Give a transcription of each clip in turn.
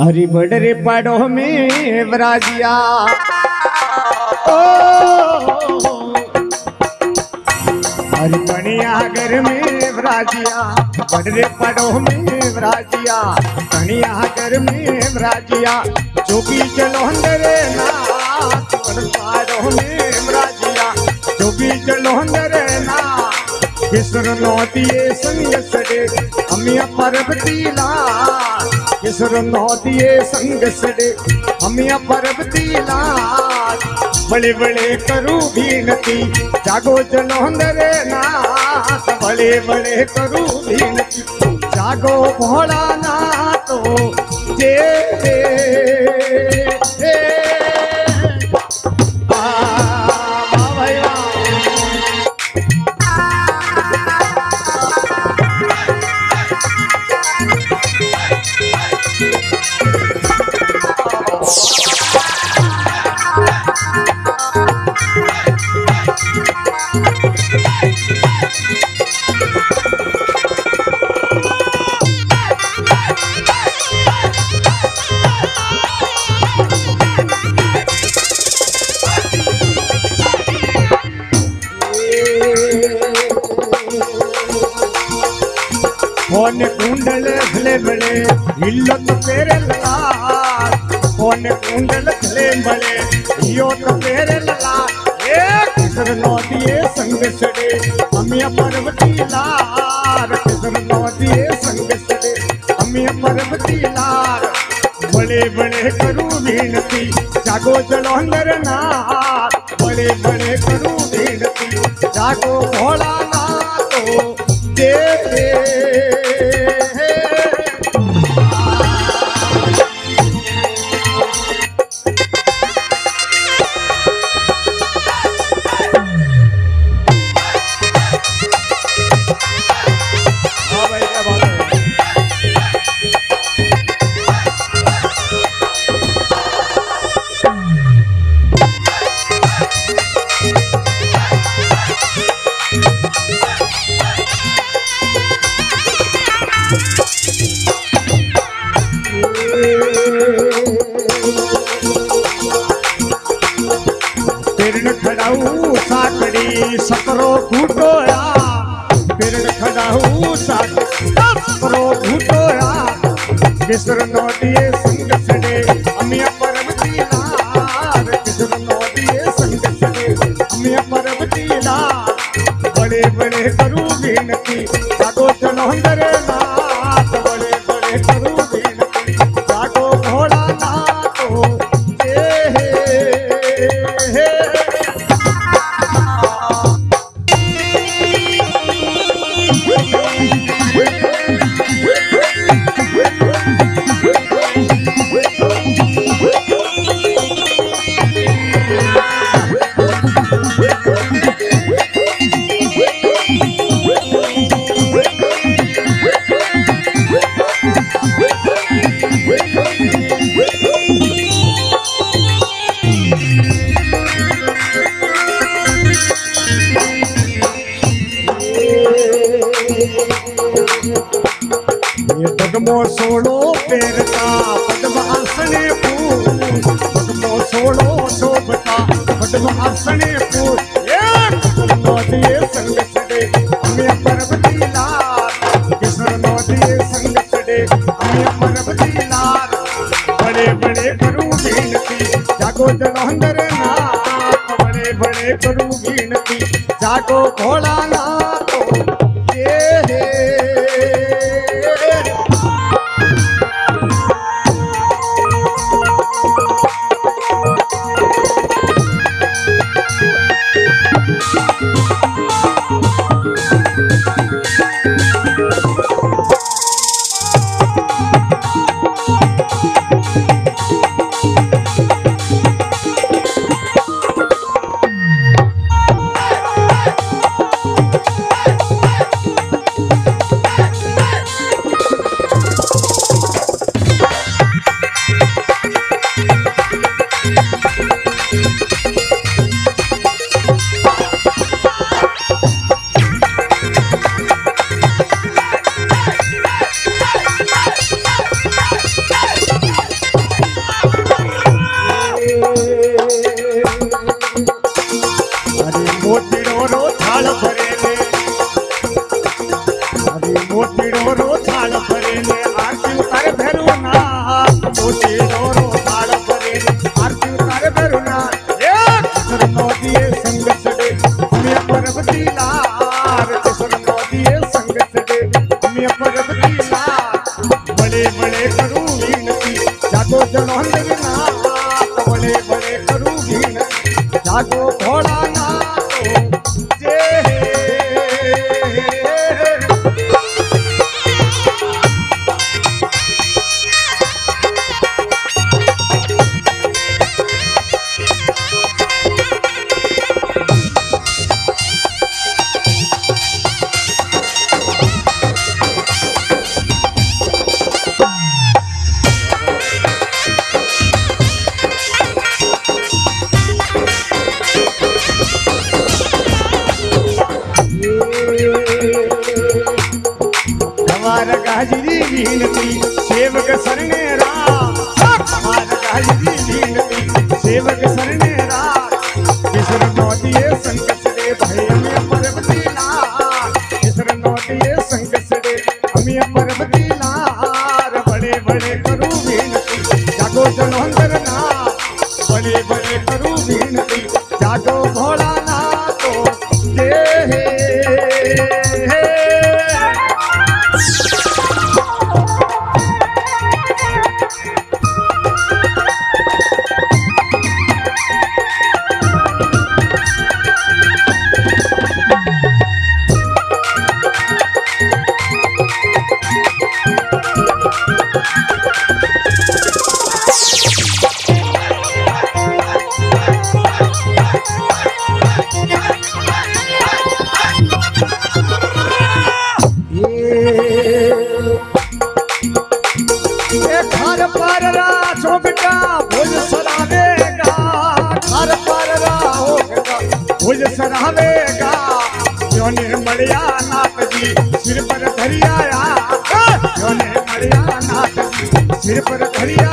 हरी बडरे पड़ो में वराजिया। ओ, हरी कणिया घर में वराजिया। बडरे पाड़ो में वराजिया। कणिया घर में वराजिया। जो भी चलो अंदर नाथ बड़ में वराजिया। जो भी चलो अंदर नाथ किसर नौतिये संग सड़े। हमिया पर्वतीला किसर नौतिये संग सड़े। हमिया पर्वतीला बड़े बड़े करू भीनती। जागो जलोंदरे नाथ बड़े बड़े करू भीनती। जागो भोला नाथ तो जे जे। कुंडले भले भले इल्लो तो तेरे ललार कोने कुंडले भले भले यो तो तेरे ललार एक किसर नौटिए संग चले अम्मिया पर्वती लार। किसर नौटिए संग चले अम्मिया पर्वती लार। बले बले करूँ भीनती जागो जलोंगर ना बड़े बले करू भीनती जागो भोला पेरण खड़ाऊ साकड़ी सकरो घूटोया किसर नोदिए संग जागो जलंधर नाथ बड़े बड़े करू विनती जागो भोला नाथ Yo no ando सेवक सरने सिर पर धरिया हाँ। नाथ जी सिर पर धरिया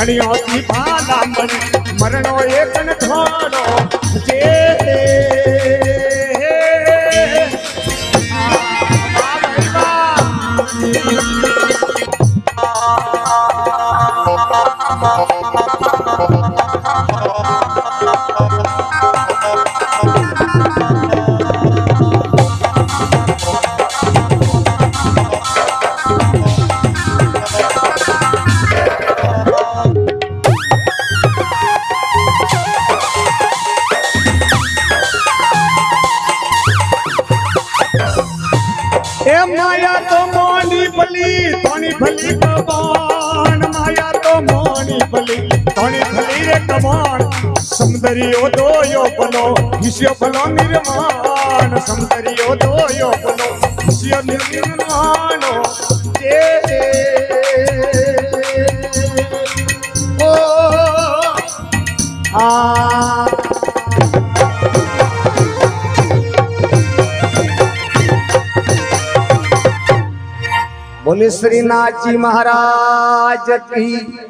अणियों की पाला मरण थोड़ो जे, મોની ભલી ધણી ભલી કમાણ માયા તો મોની ભલી ધણી ભલી રે કમાણ સમદરિયો દોયો ભલો હિસ્યો ભલો નિર્માણ સમદરિયો દોયો ભલો હિસ્યો નિર્માણો જે ઓ આ बोले श्रीनाथ जी महाराज की